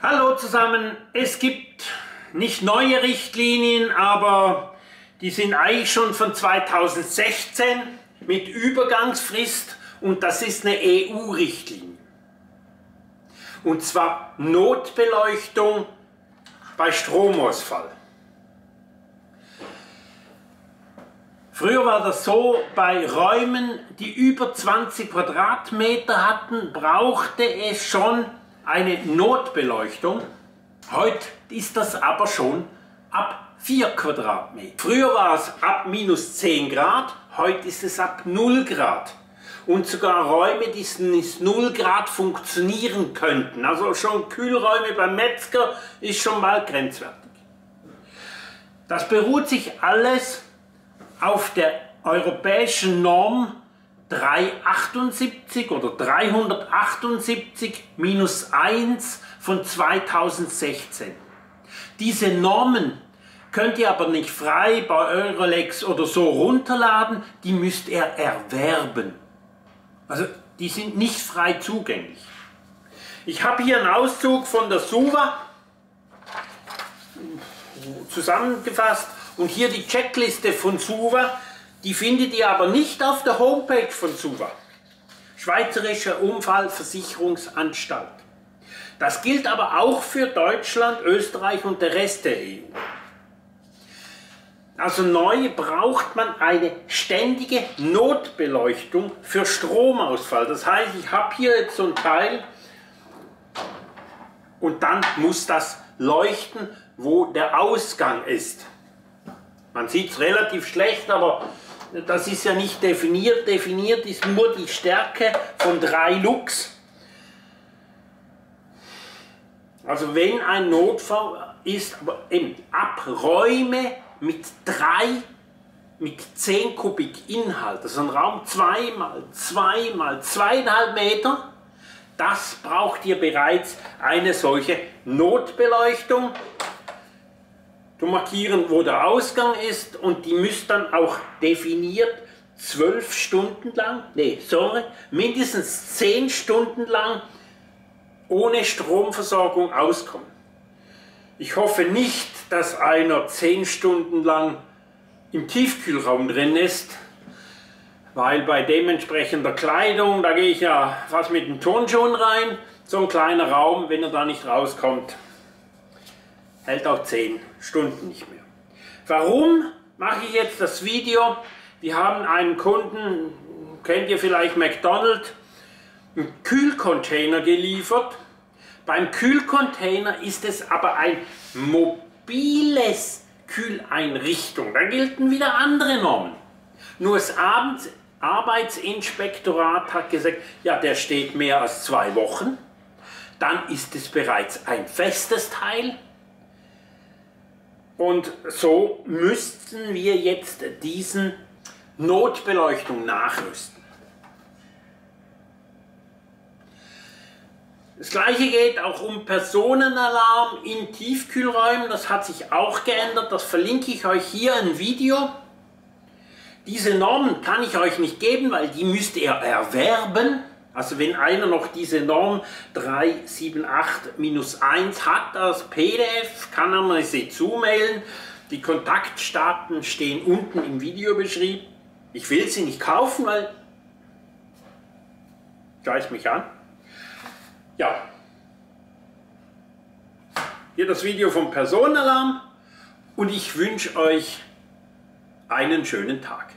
Hallo zusammen, es gibt nicht neue Richtlinien, aber die sind eigentlich schon von 2016 mit Übergangsfrist und das ist eine EU-Richtlinie. Und zwar Notbeleuchtung bei Stromausfall. Früher war das so, bei Räumen, die über 20 Quadratmeter hatten, brauchte es schon eine Notbeleuchtung. Heute ist das aber schon ab 4 Quadratmeter. Früher war es ab minus 10 Grad, heute ist es ab 0 Grad. Und sogar Räume, die bis 0 Grad funktionieren könnten. Also schon Kühlräume beim Metzger ist schon mal grenzwertig. Das beruht sich alles auf der europäischen Norm 378 oder 378 minus 1 von 2016. Diese Normen könnt ihr aber nicht frei bei Eurolex oder so runterladen, die müsst ihr erwerben. Also die sind nicht frei zugänglich. Ich habe hier einen Auszug von der SUVA zusammengefasst und hier die Checkliste von SUVA die findet ihr aber nicht auf der Homepage von SUVA, Schweizerische Unfallversicherungsanstalt. Das gilt aber auch für Deutschland, Österreich und der Rest der EU. Also neu braucht man eine ständige Notbeleuchtung für Stromausfall. Das heißt, ich habe hier jetzt so ein Teil und dann muss das leuchten, wo der Ausgang ist. Man sieht es relativ schlecht, aber das ist ja nicht definiert. Definiert ist nur die Stärke von 3 Lux. Also wenn ein Notfall ist, aber eben Abräume mit 3 mit 10 Kubik Inhalt, also ein Raum 2 mal 2 mal 2,5 Meter, das braucht ihr bereits eine solche Notbeleuchtung zu markieren, wo der Ausgang ist und die müsst dann auch definiert zwölf Stunden lang, nee, sorry, mindestens zehn Stunden lang ohne Stromversorgung auskommen. Ich hoffe nicht, dass einer zehn Stunden lang im Tiefkühlraum drin ist, weil bei dementsprechender Kleidung, da gehe ich ja fast mit dem Turnschuhen rein, so ein kleiner Raum, wenn er da nicht rauskommt, hält auch 10 Stunden nicht mehr. Warum mache ich jetzt das Video? Wir haben einen Kunden, kennt ihr vielleicht McDonald's, einen Kühlcontainer geliefert. Beim Kühlcontainer ist es aber ein mobiles Kühleinrichtung. Da gelten wieder andere Normen. Nur das Arbeitsinspektorat hat gesagt, ja, der steht mehr als zwei Wochen. Dann ist es bereits ein festes Teil und so müssten wir jetzt diesen Notbeleuchtung nachrüsten. Das gleiche geht auch um Personenalarm in Tiefkühlräumen. Das hat sich auch geändert. Das verlinke ich euch hier im Video. Diese Normen kann ich euch nicht geben, weil die müsst ihr erwerben. Also wenn einer noch diese Norm 378-1 hat als PDF, kann er mir sie zumailen. Die Kontaktdaten stehen unten im Video beschrieben. Ich will sie nicht kaufen, weil... Gleich mich an. Ja. Hier das Video vom Personenalarm und ich wünsche euch einen schönen Tag.